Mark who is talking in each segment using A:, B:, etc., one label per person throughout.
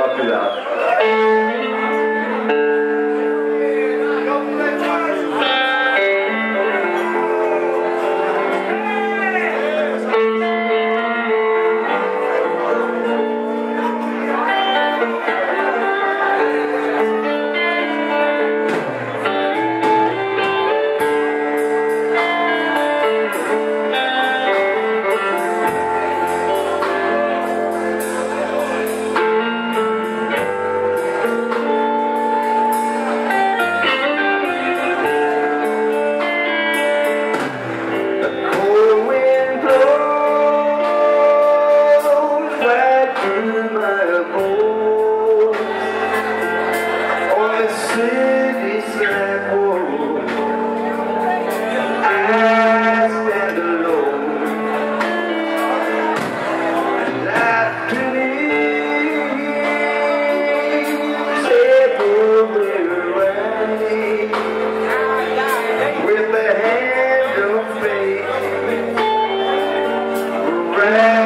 A: maravilhado. Hand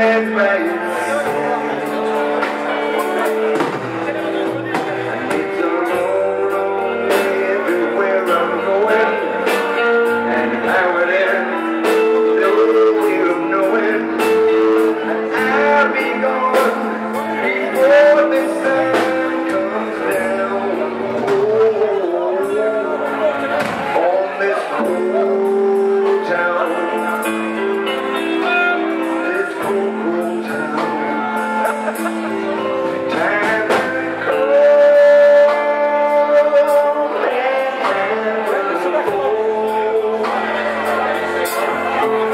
A: Thank you.